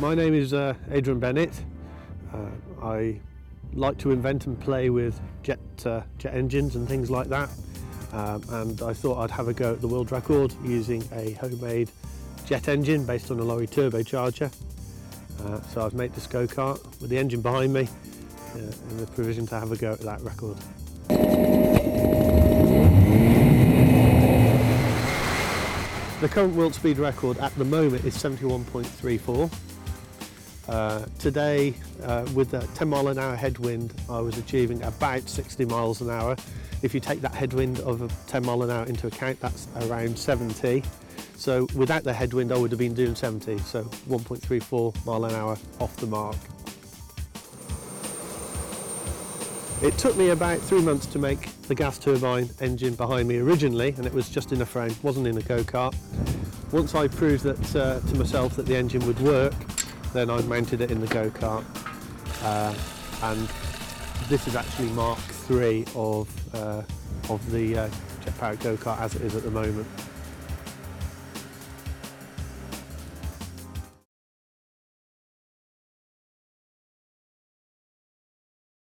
My name is uh, Adrian Bennett. Uh, I like to invent and play with jet, uh, jet engines and things like that. Um, and I thought I'd have a go at the world record using a homemade jet engine based on a lorry turbocharger. Uh, so I've made this go-kart with the engine behind me uh, in the provision to have a go at that record. The current world speed record at the moment is 71.34. Uh, today, uh, with a 10 mile an hour headwind, I was achieving about 60 miles an hour. If you take that headwind of a 10 mile an hour into account, that's around 70. So without the headwind, I would have been doing 70, so 1.34 mile an hour off the mark. It took me about three months to make the gas turbine engine behind me originally, and it was just in a frame, wasn't in a go-kart. Once I proved that uh, to myself that the engine would work, then I mounted it in the go-kart. Uh, and this is actually Mark 3 of, uh, of the uh, jet powered go-kart as it is at the moment.